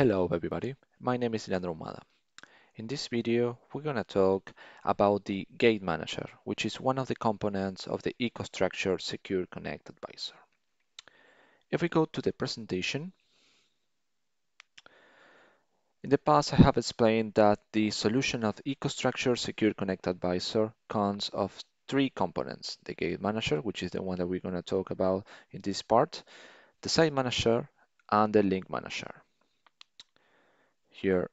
Hello everybody, my name is Leandro Ahumada. In this video, we're going to talk about the Gate Manager, which is one of the components of the EcoStruxure Secure Connect Advisor. If we go to the presentation, in the past I have explained that the solution of EcoStruxure Secure Connect Advisor consists of three components, the Gate Manager, which is the one that we're going to talk about in this part, the Site Manager, and the Link Manager. Here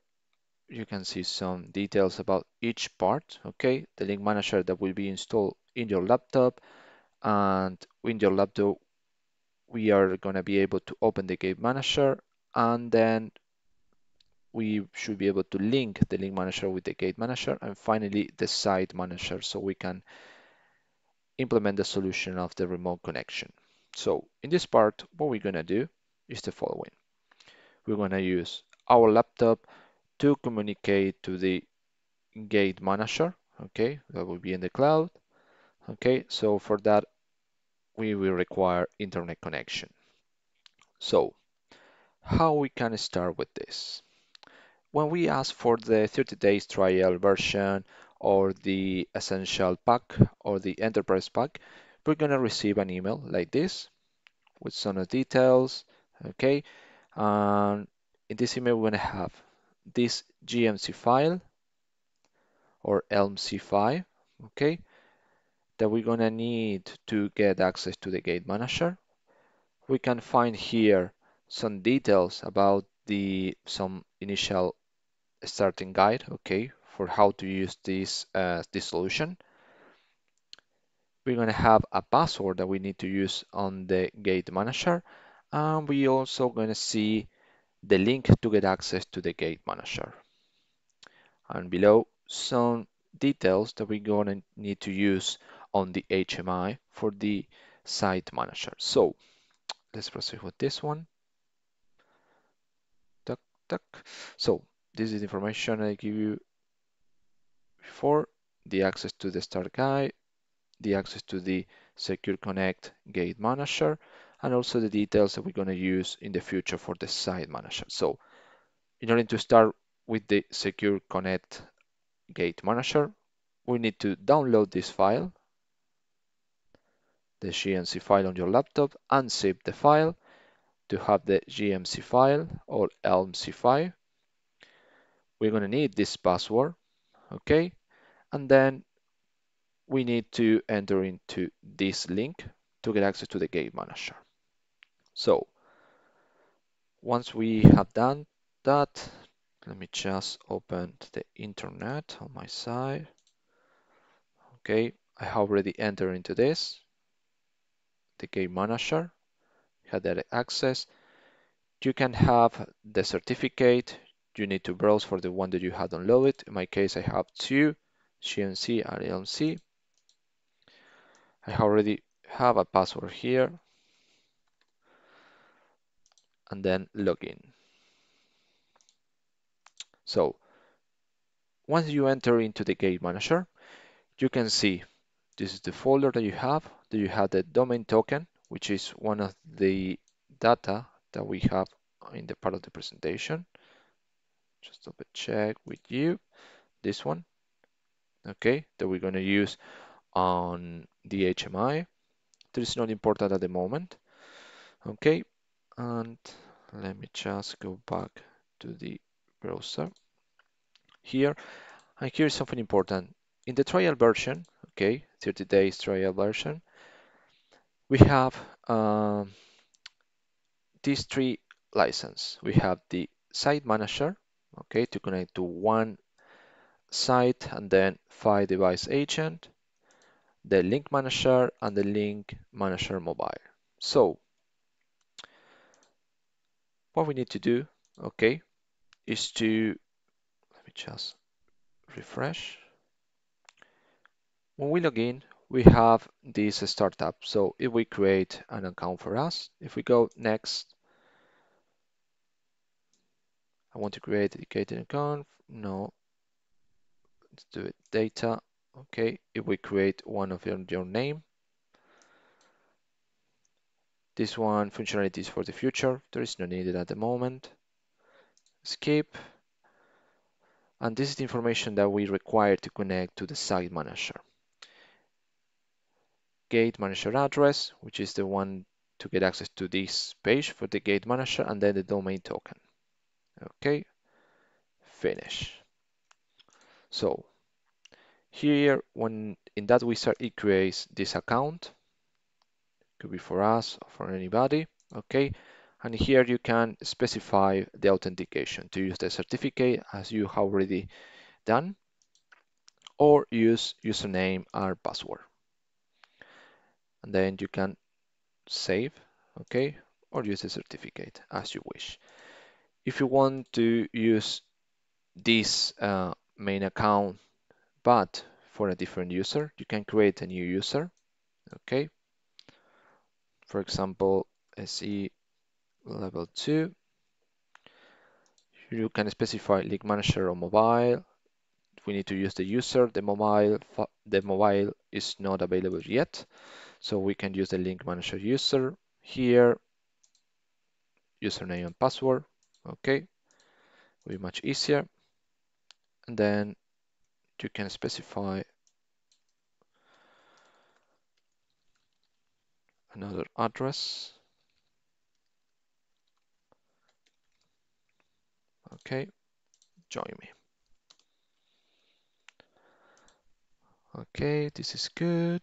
you can see some details about each part, okay? The link manager that will be installed in your laptop and in your laptop we are going to be able to open the gate manager and then we should be able to link the link manager with the gate manager and finally the site manager so we can implement the solution of the remote connection. So in this part, what we're going to do is the following. We're going to use our laptop to communicate to the gate manager okay? That will be in the cloud okay? So for that we will require internet connection. So how we can start with this? When we ask for the 30 days trial version or the essential pack or the enterprise pack we're going to receive an email like this with some details okay? And in this email we're going to have this GMC file or ELMC5, okay, that we're gonna need to get access to the gate manager. We can find here some details about the some initial starting guide, okay, for how to use this uh, this solution. We're gonna have a password that we need to use on the gate manager, and we also gonna see the link to get access to the gate manager. And below some details that we're going to need to use on the HMI for the site manager. So let's proceed with this one. Tuck, tuck. So this is information I give you before the access to the start guide, the access to the Secure Connect Gate Manager, and also the details that we're going to use in the future for the site manager. So in order to start with the Secure Connect Gate Manager, we need to download this file, the GMC file on your laptop, unzip the file to have the GMC file or ELMC file. We're going to need this password, okay? And then we need to enter into this link to get access to the gate manager. So once we have done that, let me just open the internet on my side. Okay, I have already entered into this, the gate manager, had that access. You can have the certificate. You need to browse for the one that you have downloaded. In my case, I have two, GMC and ELMC. I already have a password here. And then login. So once you enter into the gate manager, you can see this is the folder that you have. that you have the domain token, which is one of the data that we have in the part of the presentation. Just double check with you. This one, okay, that we're going to use on the HMI. That is not important at the moment. Okay, and let me just go back to the browser here. And here's something important. In the trial version, okay, 30 days trial version, we have um, these three license. We have the site manager, okay, to connect to one site and then five device agent, the link manager and the link manager mobile. So what we need to do, okay, is to, let me just refresh. When we log in, we have this startup. So if we create an account for us, if we go next, I want to create a dedicated account. No, let's do it data. Okay, if we create one of your, your name, this one functionality is for the future. There is no needed at the moment. skip. And this is the information that we require to connect to the site manager. Gate manager address, which is the one to get access to this page for the gate manager, and then the domain token. Okay, finish. So here, when in that wizard, it creates this account. Could be for us or for anybody. Okay, and here you can specify the authentication to use the certificate as you have already done, or use username and password. And then you can save, okay, or use the certificate as you wish. If you want to use this uh, main account but for a different user, you can create a new user. Okay. For example, SE level 2. You can specify link manager on mobile. We need to use the user. The mobile the mobile is not available yet. So we can use the link manager user here. Username and password. Okay. Will be much easier. And then you can specify another address. Okay, join me. Okay, this is good.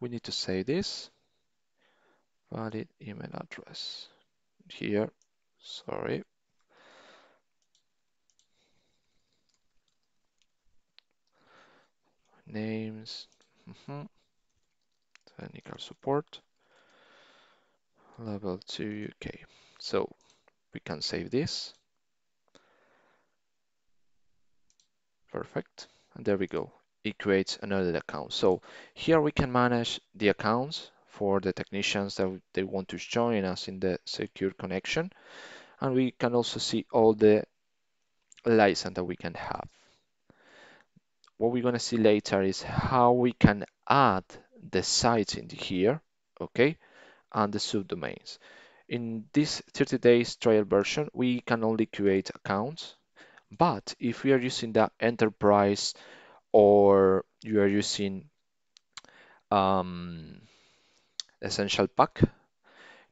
We need to save this. Valid email address. Here, sorry. Names. Mm -hmm. Technical support. Level 2 UK. So we can save this. Perfect. And there we go. It creates another account. So here we can manage the accounts for the technicians that they want to join us in the secure connection. And we can also see all the license that we can have. What we're going to see later is how we can add the sites in here, okay, and the subdomains. In this 30 days trial version, we can only create accounts, but if we are using the enterprise or you are using um, essential pack,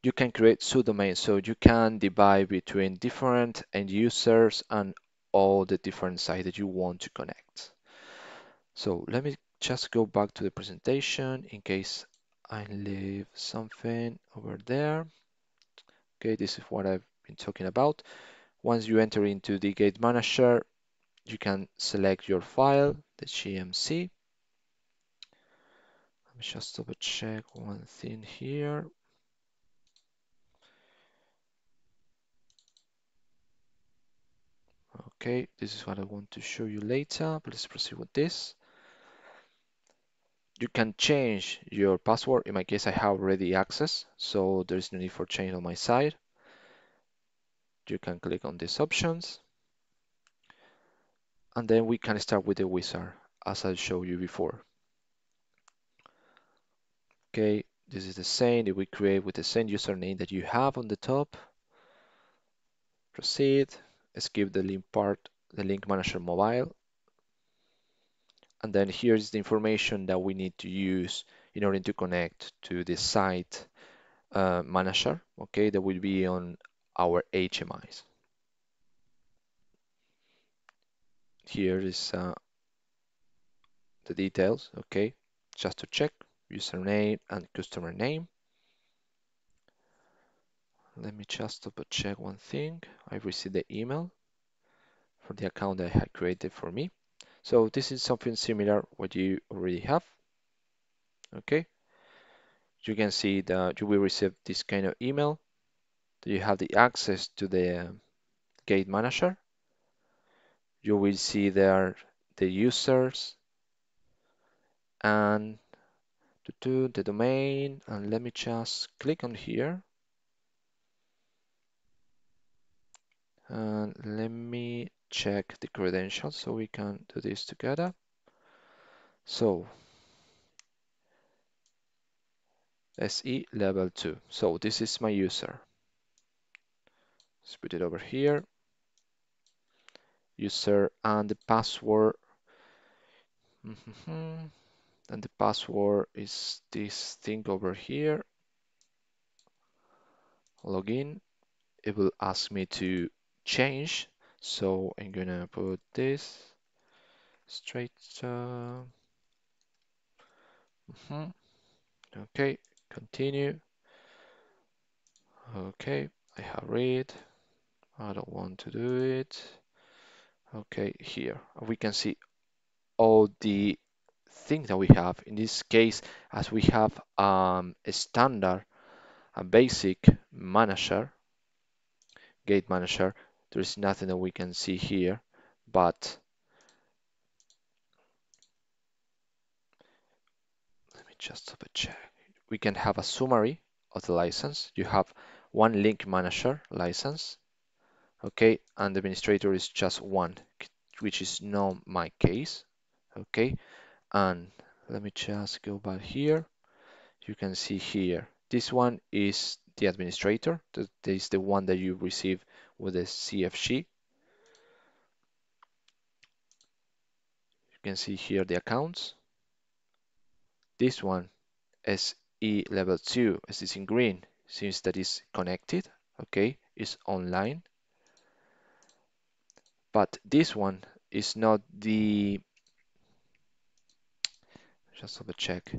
you can create subdomains. So you can divide between different end users and all the different sites that you want to connect. So let me just go back to the presentation in case I leave something over there. Okay, this is what I've been talking about. Once you enter into the gate manager, you can select your file, the GMC. Let me just double check one thing here. Okay, this is what I want to show you later. Let's proceed with this. You can change your password. In my case, I have already access, so there is no need for change on my side. You can click on these options. And then we can start with the wizard, as I showed you before. Okay, this is the same that we create with the same username that you have on the top. Proceed, skip the link part, the link manager mobile. And then here's the information that we need to use in order to connect to the site uh, manager, okay, that will be on our HMIs. Here is uh, the details, okay, just to check username and customer name. Let me just double check one thing. I received the email for the account that I had created for me. So this is something similar what you already have. Okay. You can see that you will receive this kind of email. You have the access to the gate manager. You will see there the users and to the domain. And let me just click on here. And let me check the credentials so we can do this together. So SE level 2. So this is my user. Let's put it over here. user and the password. And the password is this thing over here. Login. It will ask me to change. So I'm gonna put this straight. Uh, mhm. Okay, continue. Okay, I have read. I don't want to do it. Okay, here we can see all the things that we have. In this case, as we have um, a standard, a basic manager, gate manager, there is nothing that we can see here, but let me just double check. We can have a summary of the license. You have one link manager license, okay, and the administrator is just one, which is not my case, okay. And let me just go back here. You can see here, this one is the administrator. That is the one that you receive with the CFG. You can see here the accounts. This one, SE level 2, as is in green, since that is connected, okay, is online. But this one is not the, just double check,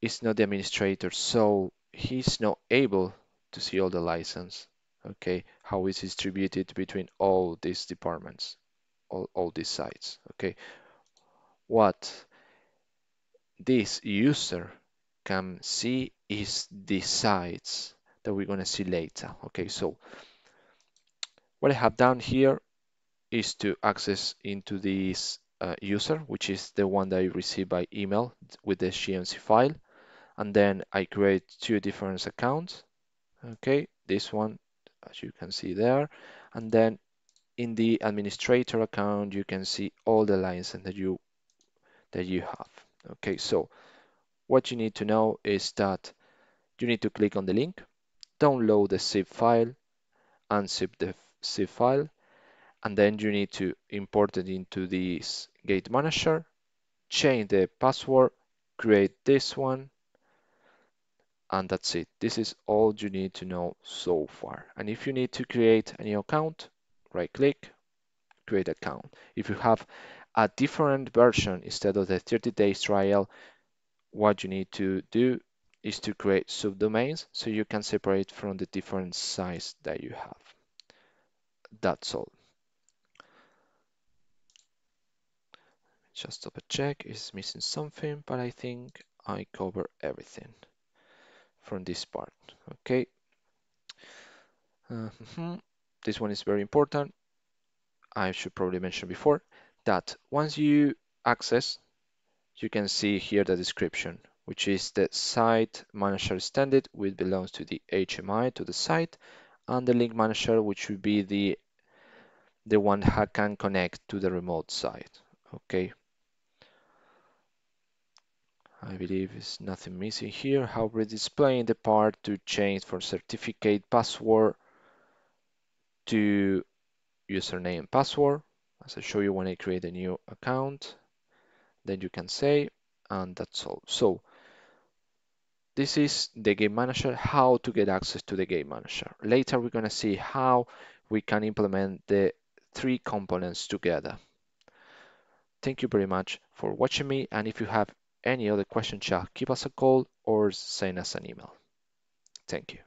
it's not the administrator, so he's not able to see all the license, okay, how it's distributed between all these departments, all, all these sites, okay. What this user can see is the sites that we're going to see later. Okay, so what I have done here is to access into this uh, user, which is the one that I received by email with the GMC file. And then I create two different accounts. Okay, this one, as you can see there. And then in the administrator account, you can see all the lines that you that you have. Okay, so what you need to know is that you need to click on the link, download the zip file, unzip the zip file, and then you need to import it into this gate manager, change the password, create this one, and that's it. This is all you need to know so far. And if you need to create a new account, right click, create account. If you have a different version instead of the 30 days trial, what you need to do is to create subdomains so you can separate from the different sites that you have. That's all. Just double check, is missing something, but I think I cover everything from this part. Okay. Uh -huh. This one is very important. I should probably mention before that once you access, you can see here the description, which is the site manager standard, which belongs to the HMI to the site, and the link manager, which would be the the one that can connect to the remote site. Okay. I believe there's nothing missing here. However, displaying the part to change from certificate password to username password, as I show you when I create a new account, then you can say, and that's all. So this is the gate manager, how to get access to the gate manager. Later, we're going to see how we can implement the three components together. Thank you very much for watching me. And if you have any other question, Shah, give us a call or send us an email. Thank you.